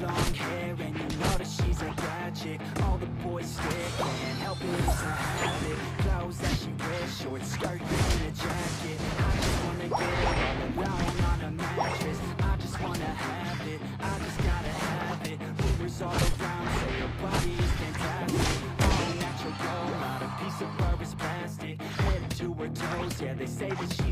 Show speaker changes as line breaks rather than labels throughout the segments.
Long hair and you know that she's a bad chick All the boys stare, can't help it, it's a habit. Clothes that she wears, short skirt and a jacket. I just wanna get all alone on a mattress. I just wanna have it, I just gotta have it. Rumors all around say her body is fantastic. All natural gold, not a piece of her is plastic. Head to her toes, yeah they say that she's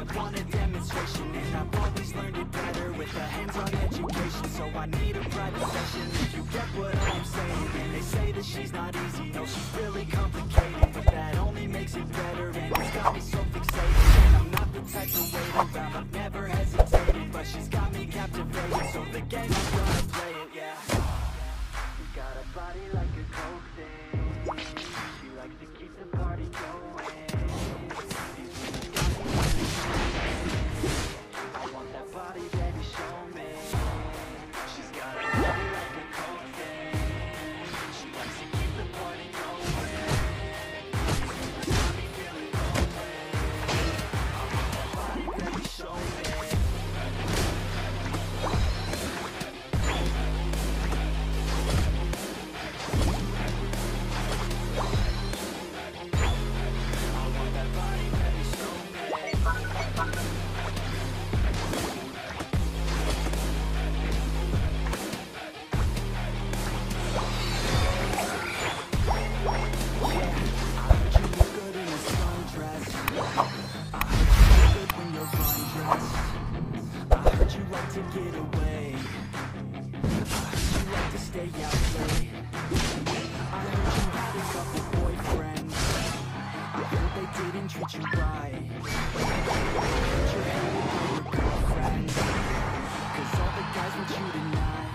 I want a demonstration And I've always learned it better with a hands-on education. So I need a private session if you get what I'm saying. And they say that she's not easy, no she's really complicated But that only makes it better and it's got me so fixated. And I'm not the type to wait around, I've never hesitated But she's got me captivated, so you heard you're hanging out with girlfriends. 'Cause all the guys want you tonight.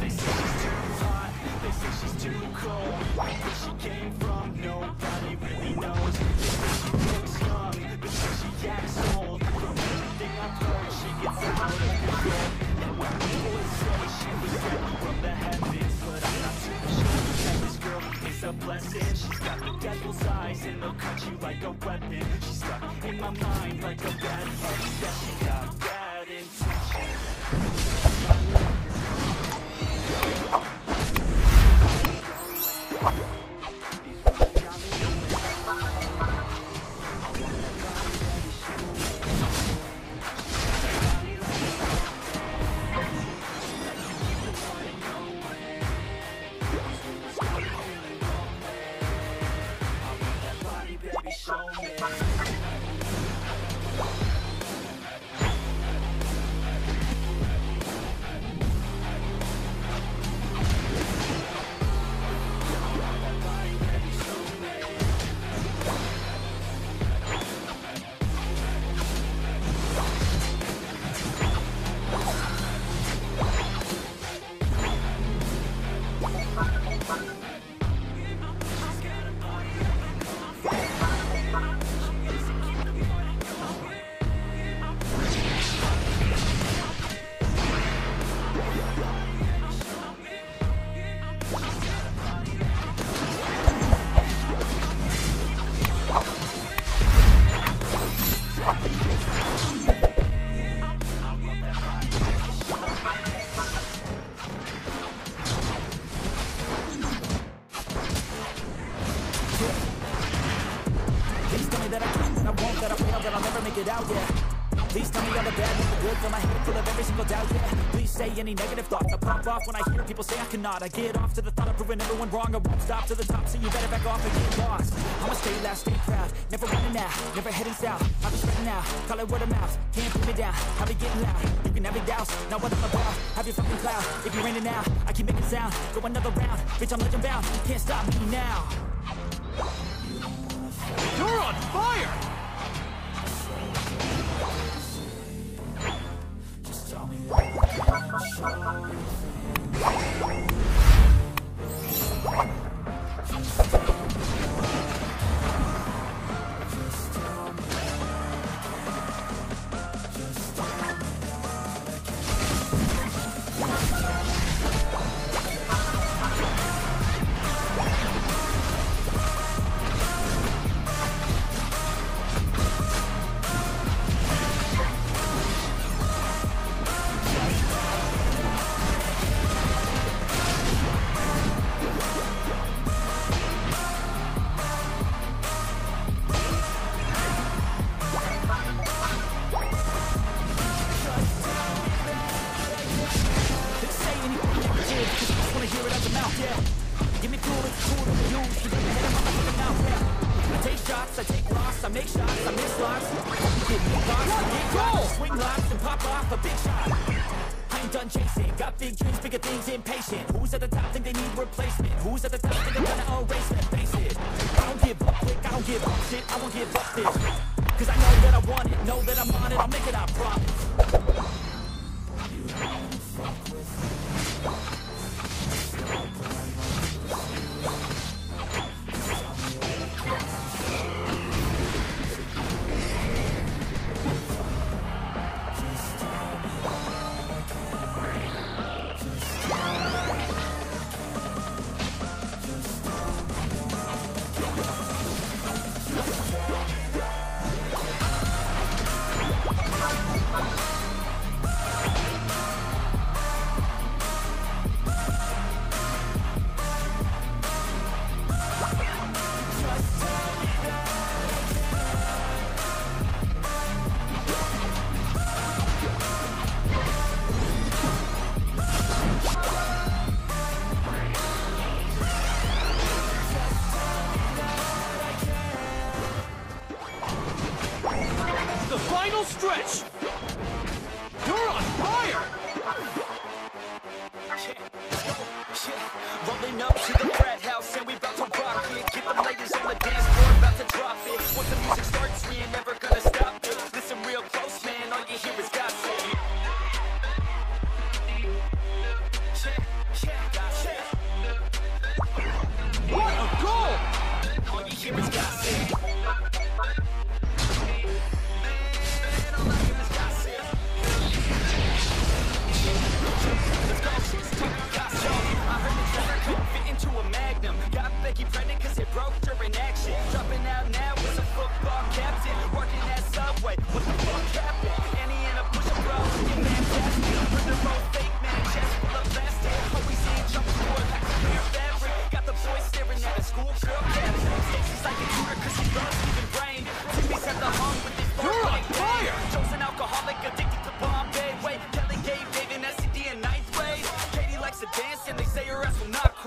They say she's too hot, they say she's too cold. Where she came from, nobody really knows. They say she looks young, but she acts old. From everything I've heard, she gets out of control. And when boys say she was sent from the heavens, but I'm not too sure that this girl is a blessing. She's got the devil's eyes, and they'll cut you like a weapon. She's stuck in my mind like a bad single doubt, yeah. Please say any negative thoughts, I pop off when I hear people say I cannot. I get off to the thought of proving everyone wrong, I won't stop to the top, so you better back off and get lost. I'ma stay loud, stay proud, never running out, never heading south. I'll be spreading out, call it word of mouth, can't put me down, I'll be getting loud. You can have your doubts, not what I'm about. Have your fucking cloud, if you're raining now, I keep making sound, go another round, bitch I'm legend bound, can't stop me now.
You're on fire!
I make shots, I miss lots. Get me box, I get goal. Swing locks and pop off a big shot. I ain't done chasing, got big dreams, bigger things, impatient. Who's at the top think they need replacement? Who's at the top think I'm gonna erase them? Face it, I don't give up quick, I don't give up shit, I won't give up this. Cause I know that I want it, know that I'm on it, I'll make it, I promise.
say your ass will not